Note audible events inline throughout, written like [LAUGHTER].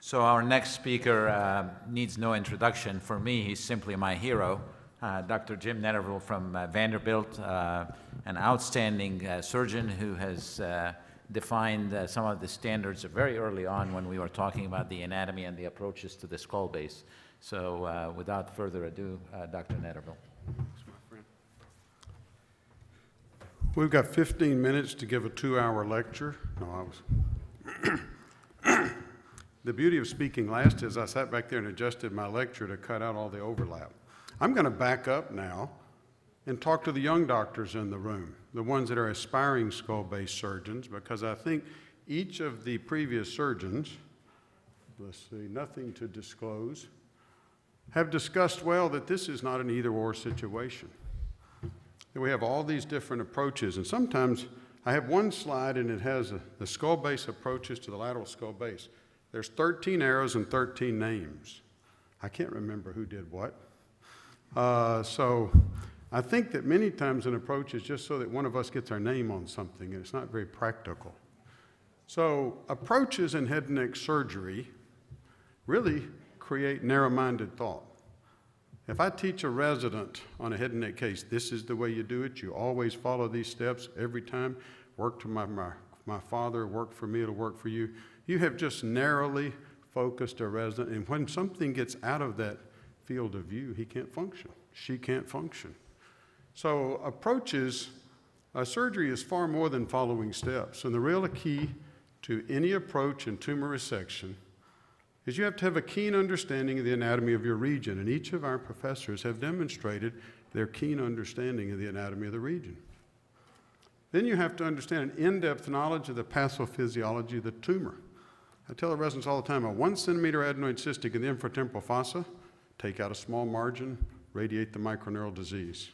So our next speaker uh, needs no introduction. For me, he's simply my hero, uh, Dr. Jim Netterville from uh, Vanderbilt, uh, an outstanding uh, surgeon who has uh, defined some of the standards very early on when we were talking about the anatomy and the approaches to the skull base. So without further ado, Dr. Netterville. We've got 15 minutes to give a two-hour lecture. No, I was. [CLEARS THROAT] the beauty of speaking last is I sat back there and adjusted my lecture to cut out all the overlap. I'm going to back up now and talk to the young doctors in the room, the ones that are aspiring skull-base surgeons, because I think each of the previous surgeons, let's see, nothing to disclose, have discussed well that this is not an either-or situation That we have all these different approaches. And sometimes I have one slide and it has a, the skull base approaches to the lateral skull base. There's 13 arrows and 13 names. I can't remember who did what. Uh, so I think that many times an approach is just so that one of us gets our name on something, and it's not very practical. So approaches in head and neck surgery really create narrow minded thought. If I teach a resident on a head and neck case, this is the way you do it, you always follow these steps every time, work to my, my, my father, work for me, it'll work for you. You have just narrowly focused a resident, and when something gets out of that field of view, he can't function. She can't function. So, approaches, surgery is far more than following steps. And the real key to any approach in tumor resection is you have to have a keen understanding of the anatomy of your region, and each of our professors have demonstrated their keen understanding of the anatomy of the region. Then you have to understand an in-depth knowledge of the pathophysiology of the tumor. I tell the residents all the time, a one centimeter adenoid cystic in the infratemporal fossa, take out a small margin, radiate the microneural disease.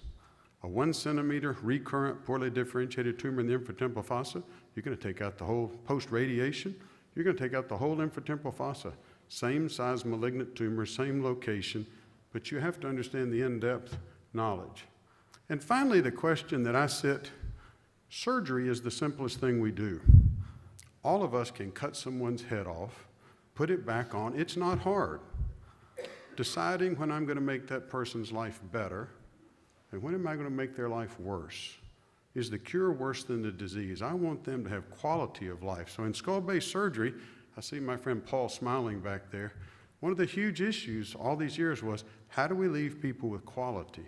A one centimeter recurrent, poorly differentiated tumor in the infratemporal fossa, you're going to take out the whole post-radiation, you're going to take out the whole infratemporal fossa same size malignant tumor, same location, but you have to understand the in depth knowledge. And finally, the question that I sit surgery is the simplest thing we do. All of us can cut someone's head off, put it back on. It's not hard. Deciding when I'm going to make that person's life better and when am I going to make their life worse. Is the cure worse than the disease? I want them to have quality of life. So in skull base surgery, I see my friend Paul smiling back there. One of the huge issues all these years was how do we leave people with quality?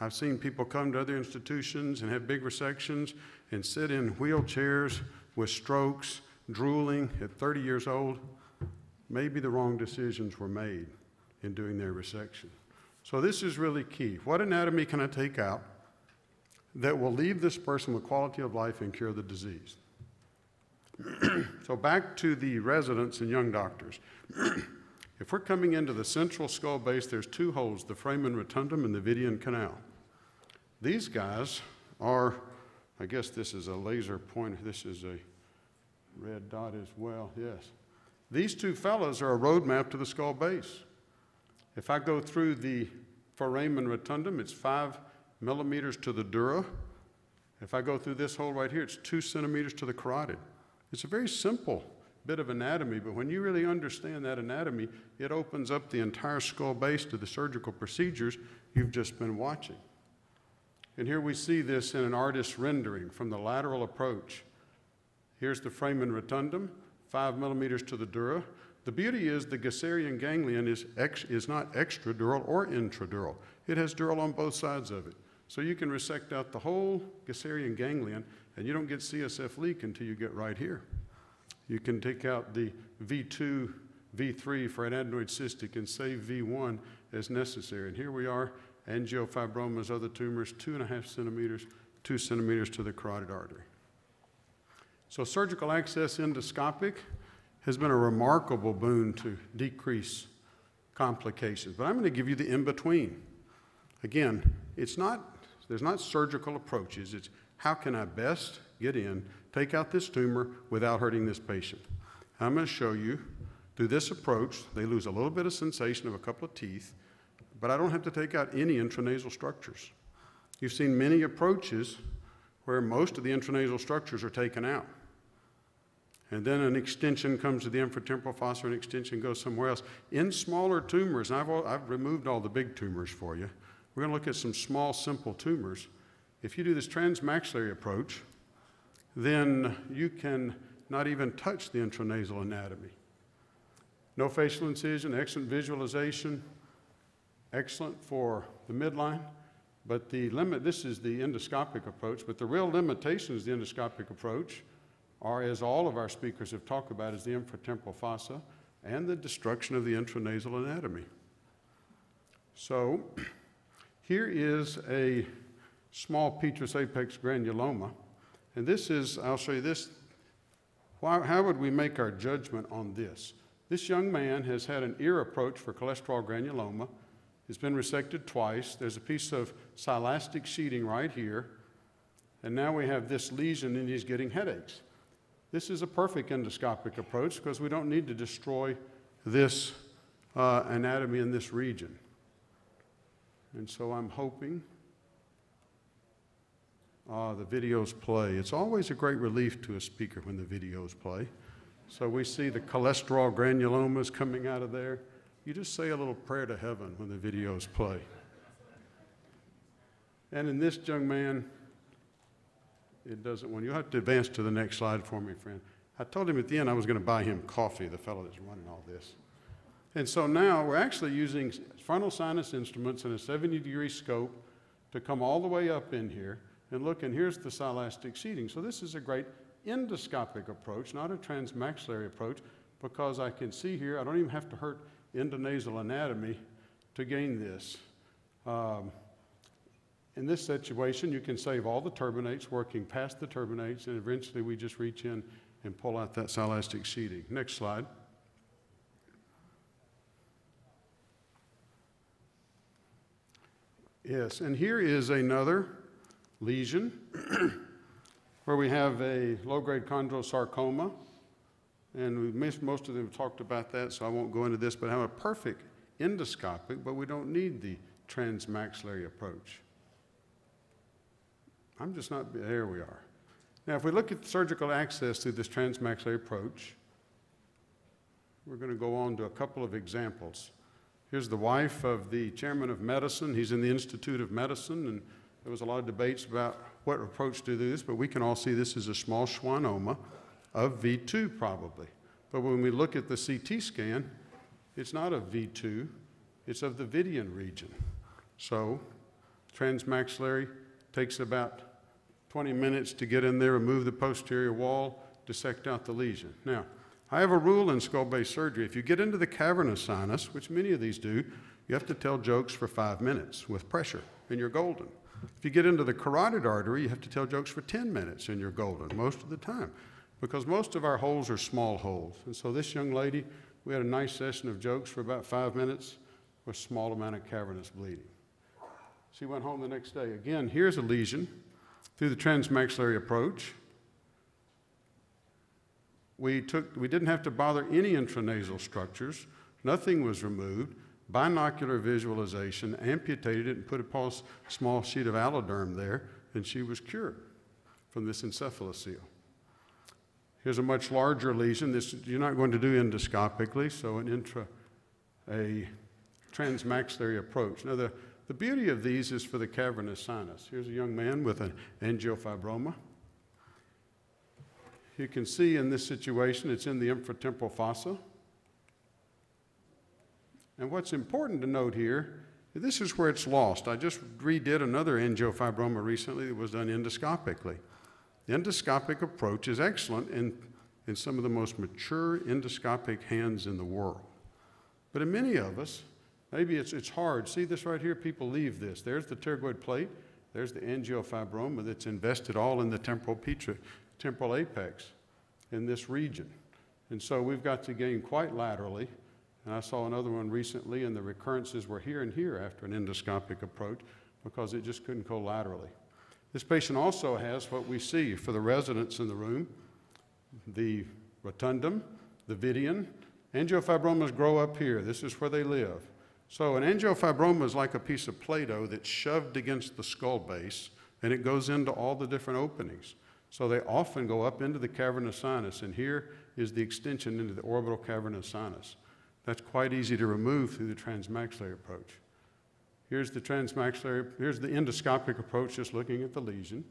I've seen people come to other institutions and have big resections and sit in wheelchairs with strokes, drooling at 30 years old. Maybe the wrong decisions were made in doing their resection. So, this is really key. What anatomy can I take out that will leave this person with quality of life and cure the disease? [CLEARS THROAT] so back to the residents and young doctors. [CLEARS THROAT] if we're coming into the central skull base, there's two holes, the foramen rotundum and the Vidian canal. These guys are, I guess this is a laser pointer, this is a red dot as well, yes. These two fellows are a roadmap to the skull base. If I go through the foramen rotundum, it's five millimeters to the dura. If I go through this hole right here, it's two centimeters to the carotid. It's a very simple bit of anatomy, but when you really understand that anatomy, it opens up the entire skull base to the surgical procedures you've just been watching. And here we see this in an artist's rendering from the lateral approach. Here's the foramen rotundum, five millimeters to the dura. The beauty is the Gasserian ganglion is, ex, is not extradural or intradural. It has dural on both sides of it. So you can resect out the whole Gasserian ganglion and you don't get CSF leak until you get right here. You can take out the V2, V3 for an adenoid cystic and save V1 as necessary. And here we are, angiofibromas, other tumors, two and a half centimeters, two centimeters to the carotid artery. So surgical access endoscopic has been a remarkable boon to decrease complications. But I'm going to give you the in-between. Again, it's not, there's not surgical approaches. It's how can I best get in, take out this tumor without hurting this patient? I'm going to show you through this approach, they lose a little bit of sensation of a couple of teeth, but I don't have to take out any intranasal structures. You've seen many approaches where most of the intranasal structures are taken out. and then an extension comes to the infratemporal fossa, an extension goes somewhere else. In smaller tumors, I've, I've removed all the big tumors for you. We're going to look at some small, simple tumors. If you do this transmaxillary approach, then you can not even touch the intranasal anatomy. No facial incision, excellent visualization, excellent for the midline, but the limit, this is the endoscopic approach, but the real limitations of the endoscopic approach are, as all of our speakers have talked about, is the infratemporal fossa and the destruction of the intranasal anatomy. So [CLEARS THROAT] here is a small petrous apex granuloma, and this is, I'll show you this. Why, how would we make our judgment on this? This young man has had an ear approach for cholesterol granuloma. It's been resected twice. There's a piece of silastic sheeting right here. And now we have this lesion and he's getting headaches. This is a perfect endoscopic approach because we don't need to destroy this uh, anatomy in this region. And so I'm hoping uh, the videos play. It's always a great relief to a speaker when the videos play. So we see the cholesterol granulomas coming out of there. You just say a little prayer to heaven when the videos play. And in this young man, it doesn't want, you'll have to advance to the next slide for me, friend. I told him at the end I was going to buy him coffee, the fellow that's running all this. And so now we're actually using frontal sinus instruments and a 70 degree scope to come all the way up in here and look, and here's the silastic sheeting. So this is a great endoscopic approach, not a transmaxillary approach, because I can see here, I don't even have to hurt endonasal anatomy to gain this. Um, in this situation, you can save all the turbinates, working past the turbinates, and eventually we just reach in and pull out that silastic sheeting. Next slide. Yes, and here is another lesion [CLEARS THROAT] where we have a low-grade chondrosarcoma, and we missed, most of them talked about that, so I won't go into this, but have a perfect endoscopic, but we don't need the transmaxillary approach. I'm just not, there we are. Now, if we look at surgical access through this transmaxillary approach, we're going to go on to a couple of examples. Here's the wife of the chairman of medicine. He's in the Institute of Medicine, and there was a lot of debates about what approach to do this, but we can all see this is a small schwannoma of V2 probably. But when we look at the CT scan, it's not of V2, it's of the Vidian region. So transmaxillary takes about 20 minutes to get in there, remove the posterior wall, dissect out the lesion. Now, I have a rule in skull-base surgery. If you get into the cavernous sinus, which many of these do, you have to tell jokes for five minutes with pressure, and you're golden. If you get into the carotid artery, you have to tell jokes for 10 minutes, and you're golden most of the time, because most of our holes are small holes. And so this young lady, we had a nice session of jokes for about five minutes with a small amount of cavernous bleeding. She went home the next day. Again, here's a lesion through the transmaxillary approach. We, took, we didn't have to bother any intranasal structures. Nothing was removed. Binocular visualization, amputated it and put a small sheet of alloderm there, and she was cured from this encephalocele. Here's a much larger lesion. This you're not going to do endoscopically, so an intra, a transmaxillary approach. Now, the, the beauty of these is for the cavernous sinus. Here's a young man with an angiofibroma. You can see in this situation, it's in the infratemporal fossa. And what's important to note here, this is where it's lost. I just redid another angiofibroma recently that was done endoscopically. The endoscopic approach is excellent in, in some of the most mature endoscopic hands in the world. But in many of us, maybe it's, it's hard. See this right here? People leave this. There's the pterygoid plate. There's the angiofibroma that's invested all in the temporal, petra, temporal apex in this region. And so we've got to gain quite laterally. And I saw another one recently, and the recurrences were here and here after an endoscopic approach because it just couldn't go laterally. This patient also has what we see for the residents in the room the rotundum, the vidian. Angiofibromas grow up here. This is where they live. So, an angiofibroma is like a piece of Play Doh that's shoved against the skull base and it goes into all the different openings. So they often go up into the cavernous sinus, and here is the extension into the orbital cavernous sinus. That's quite easy to remove through the transmaxillary approach. Here's the transmaxillary, here's the endoscopic approach, just looking at the lesion.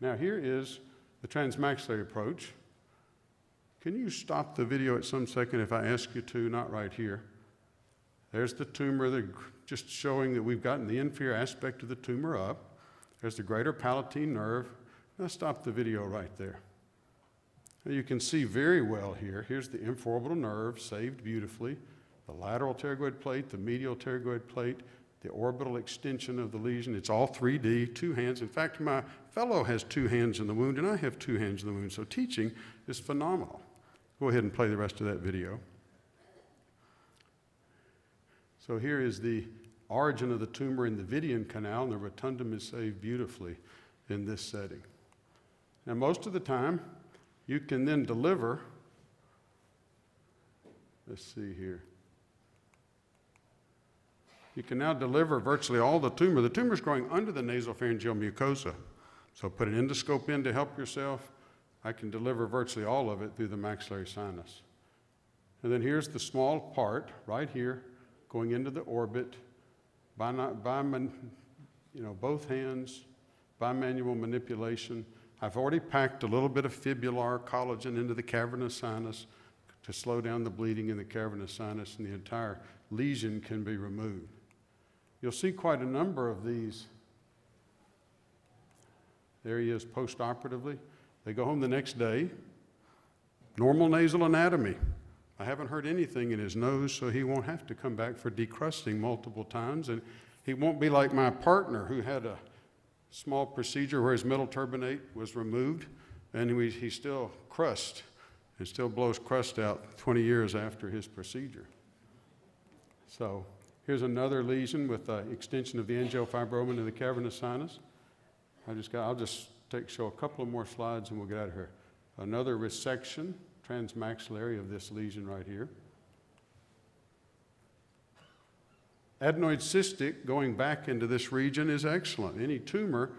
Now, here is the transmaxillary approach. Can you stop the video at some second if I ask you to? Not right here. There's the tumor, the, just showing that we've gotten the inferior aspect of the tumor up. There's the greater palatine nerve. Now stop the video right there. Now you can see very well here. Here's the infraorbital nerve, saved beautifully. The lateral pterygoid plate, the medial pterygoid plate, the orbital extension of the lesion. It's all 3D, two hands. In fact, my fellow has two hands in the wound, and I have two hands in the wound. So teaching is phenomenal. Go ahead and play the rest of that video. So here is the origin of the tumor in the Vidian canal, and the rotundum is saved beautifully in this setting. Now, most of the time, you can then deliver, let's see here. You can now deliver virtually all the tumor. The tumor is growing under the nasopharyngeal mucosa. So put an endoscope in to help yourself. I can deliver virtually all of it through the maxillary sinus. And then here's the small part right here going into the orbit by, not, by you know, both hands, by manual manipulation. I've already packed a little bit of fibrillar collagen into the cavernous sinus to slow down the bleeding in the cavernous sinus, and the entire lesion can be removed. You'll see quite a number of these. There he is postoperatively. They go home the next day. Normal nasal anatomy. I haven't heard anything in his nose, so he won't have to come back for decrusting multiple times. And he won't be like my partner who had a small procedure where his middle turbinate was removed and he, he still crust and still blows crust out 20 years after his procedure. So here's another lesion with extension of the angiofibroma into the cavernous sinus. I just got, I'll just take, show a couple of more slides and we'll get out of here. Another resection transmaxillary of this lesion right here. Adenoid cystic going back into this region is excellent. Any tumor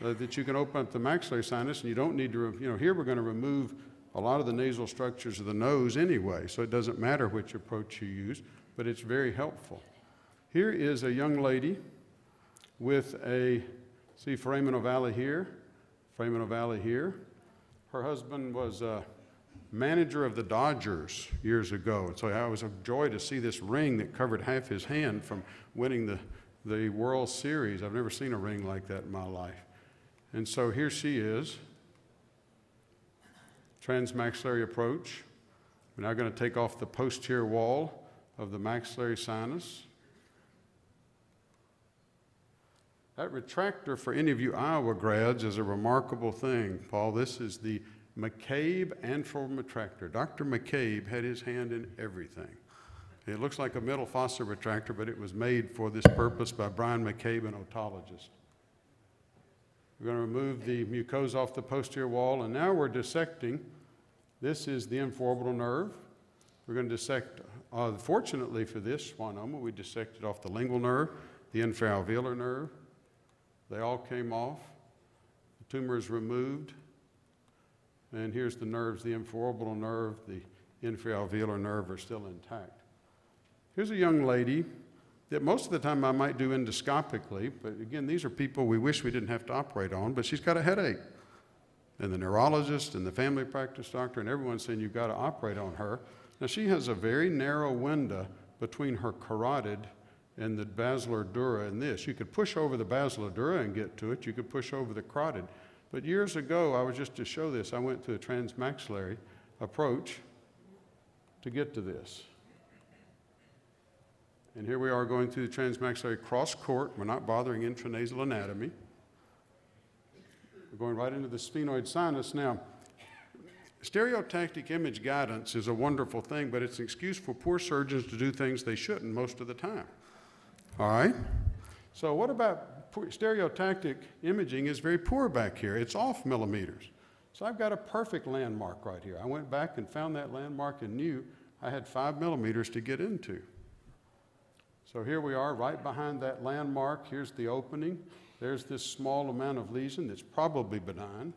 uh, that you can open up the maxillary sinus and you don't need to, you know, here we're going to remove a lot of the nasal structures of the nose anyway, so it doesn't matter which approach you use, but it's very helpful. Here is a young lady with a, see foramen ovale here, foramen ovale here. Her husband was uh, manager of the Dodgers years ago. And so I was a joy to see this ring that covered half his hand from winning the, the World Series. I've never seen a ring like that in my life. And so here she is, transmaxillary approach. We're now going to take off the posterior wall of the maxillary sinus. That retractor for any of you Iowa grads is a remarkable thing, Paul. This is the McCabe Anforum retractor. Dr. McCabe had his hand in everything. It looks like a middle fossa retractor, but it was made for this purpose by Brian McCabe, an otologist. We're going to remove the mucosa off the posterior wall, and now we're dissecting. This is the infraorbital nerve. We're going to dissect, uh, fortunately for this schwannoma, we dissected off the lingual nerve, the infraalveolar nerve. They all came off. The tumor is removed. And here's the nerves, the infraorbital nerve, the infraalveolar nerve are still intact. Here's a young lady that most of the time I might do endoscopically, but again, these are people we wish we didn't have to operate on, but she's got a headache. And the neurologist and the family practice doctor and everyone's saying you've got to operate on her. Now, she has a very narrow window between her carotid and the basilar dura and this. You could push over the basilar dura and get to it. You could push over the carotid. But years ago, I was just to show this, I went to a transmaxillary approach to get to this. And here we are going through the transmaxillary cross court. We're not bothering intranasal anatomy. We're going right into the sphenoid sinus. Now, stereotactic image guidance is a wonderful thing, but it's an excuse for poor surgeons to do things they shouldn't most of the time. All right? So, what about stereotactic imaging is very poor back here. It's off millimeters. So I've got a perfect landmark right here. I went back and found that landmark and knew I had five millimeters to get into. So here we are right behind that landmark. Here's the opening. There's this small amount of lesion that's probably benign.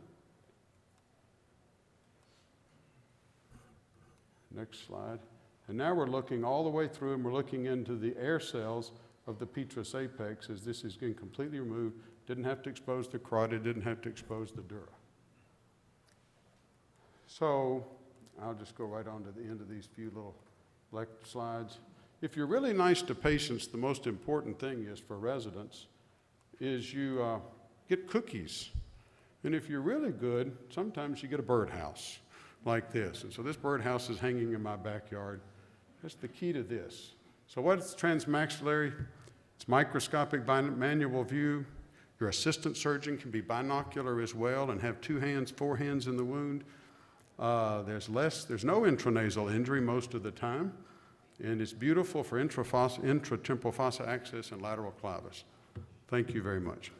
Next slide. And now we're looking all the way through and we're looking into the air cells of the petrous apex as this is getting completely removed. Didn't have to expose the carotid, didn't have to expose the dura. So I'll just go right on to the end of these few little slides. If you're really nice to patients, the most important thing is for residents is you uh, get cookies. And if you're really good, sometimes you get a birdhouse like this. And so this birdhouse is hanging in my backyard. That's the key to this. So what's transmaxillary? It's microscopic manual view. Your assistant surgeon can be binocular as well and have two hands, four hands in the wound. Uh, there's less, there's no intranasal injury most of the time, and it's beautiful for infratemporal fossa access and lateral clivus. Thank you very much.